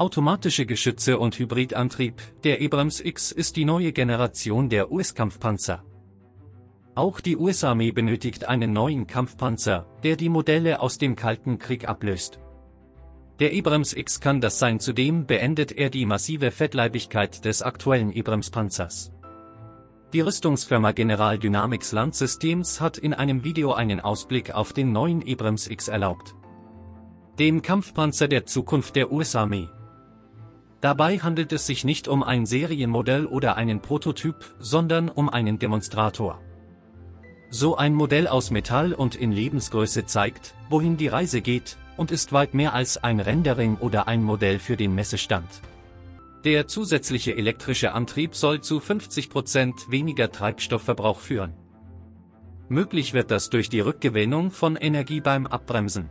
Automatische Geschütze und Hybridantrieb, der Abrams X ist die neue Generation der US-Kampfpanzer. Auch die US-Armee benötigt einen neuen Kampfpanzer, der die Modelle aus dem Kalten Krieg ablöst. Der Abrams X kann das sein, zudem beendet er die massive Fettleibigkeit des aktuellen Abrams-Panzers. Die Rüstungsfirma General Dynamics Landsystems hat in einem Video einen Ausblick auf den neuen Abrams X erlaubt. Dem Kampfpanzer der Zukunft der US-Armee. Dabei handelt es sich nicht um ein Serienmodell oder einen Prototyp, sondern um einen Demonstrator. So ein Modell aus Metall und in Lebensgröße zeigt, wohin die Reise geht, und ist weit mehr als ein Rendering oder ein Modell für den Messestand. Der zusätzliche elektrische Antrieb soll zu 50% weniger Treibstoffverbrauch führen. Möglich wird das durch die Rückgewinnung von Energie beim Abbremsen.